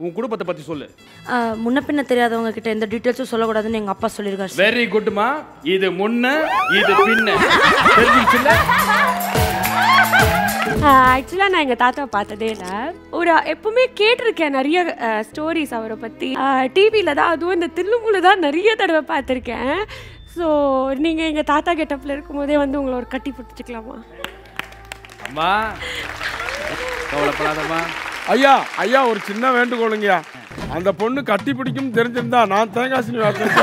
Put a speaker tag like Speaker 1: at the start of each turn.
Speaker 1: உன் குடும்பத்தை பத்தி சொல்லு.
Speaker 2: முன்ன பின்ன தெரியாதவங்க கிட்ட எந்த டீட்டெயில்ஸும் சொல்லக்கூடாதுன்னு எங்க அப்பா சொல்லியிருக்காரு சார்
Speaker 1: வெரி குட்மா இது முன்ன இது பின்ன. தெரிஞ்சிச்சுல்ல
Speaker 3: ஆக்சுவலாக நான் எங்கள் தாத்தா பார்த்ததே இல்லை. ஒரு எப்பவுமே கேட்டிருக்கேன் நிறைய ஸ்டோரிஸ் அவரை பற்றி டிவியில் தான் அதுவும் இந்த தில்லுமுல தான் நிறைய தடவை பார்த்துருக்கேன். ஸோ நீங்கள் எங்கள் தாத்தா கெட்டப்பில் இருக்கும்போதே வந்து உங்களை ஒரு கட்டி பிடிச்சிக்கலாமா?
Speaker 1: அம்மா கவலைப்படாதம்மா.
Speaker 4: ஐயா ஐயா ஒரு சின்ன வேண்டுகோளுங்கய்யா. அந்த பொண்ணு கட்டி பிடிக்கும் தெரிஞ்சிருந்தா நான் தேங்காய் சீனிவாசன்